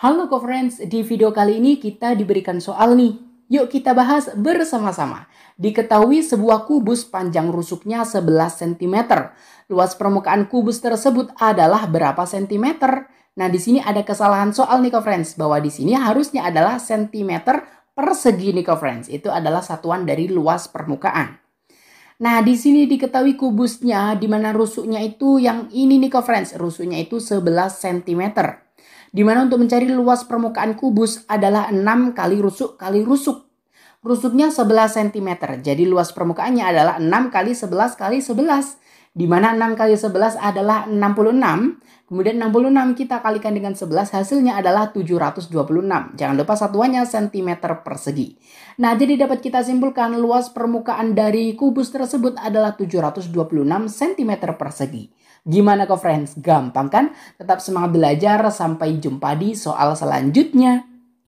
Halo co-friends, di video kali ini kita diberikan soal nih. Yuk kita bahas bersama-sama. Diketahui sebuah kubus panjang rusuknya 11 cm. Luas permukaan kubus tersebut adalah berapa cm? Nah, di sini ada kesalahan soal nih co-friends bahwa di sini harusnya adalah cm persegi nih co-friends. Itu adalah satuan dari luas permukaan. Nah, di sini diketahui kubusnya di mana rusuknya itu yang ini nih co-friends. Rusuknya itu 11 cm di mana untuk mencari luas permukaan kubus adalah 6 kali rusuk kali rusuk. Rusuknya 11 cm, jadi luas permukaannya adalah 6 kali 11 kali 11. Di mana 6 kali 11 adalah 66, kemudian 66 kita kalikan dengan 11 hasilnya adalah 726. Jangan lupa satuannya cm persegi. Nah, jadi dapat kita simpulkan luas permukaan dari kubus tersebut adalah 726 cm persegi. Gimana kok friends? Gampang kan? Tetap semangat belajar. Sampai jumpa di soal selanjutnya.